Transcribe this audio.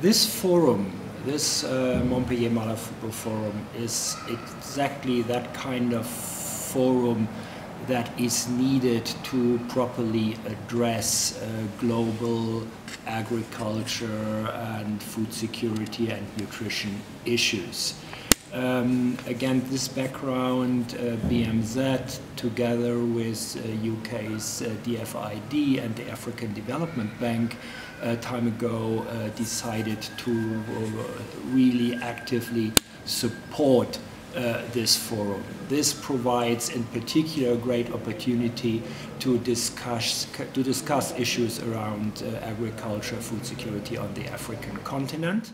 This forum, this uh, Montpellier Malabo Forum, is exactly that kind of forum that is needed to properly address uh, global agriculture and food security and nutrition issues. Um, again, this background, uh, BMZ, together with uh, UK's uh, DFID and the African Development Bank, uh, time ago uh, decided to uh, really actively support this forum. This provides in particular a great opportunity to discuss, to discuss issues around agriculture, food security on the African continent.